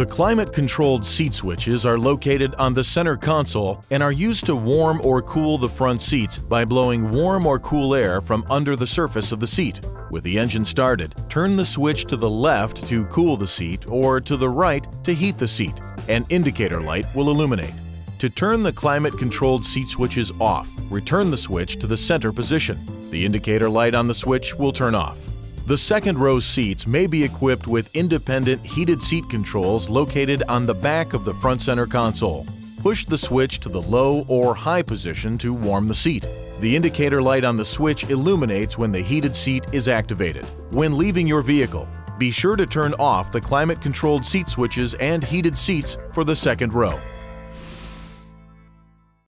The climate-controlled seat switches are located on the center console and are used to warm or cool the front seats by blowing warm or cool air from under the surface of the seat. With the engine started, turn the switch to the left to cool the seat or to the right to heat the seat. An indicator light will illuminate. To turn the climate-controlled seat switches off, return the switch to the center position. The indicator light on the switch will turn off. The second row seats may be equipped with independent heated seat controls located on the back of the front center console. Push the switch to the low or high position to warm the seat. The indicator light on the switch illuminates when the heated seat is activated. When leaving your vehicle, be sure to turn off the climate-controlled seat switches and heated seats for the second row.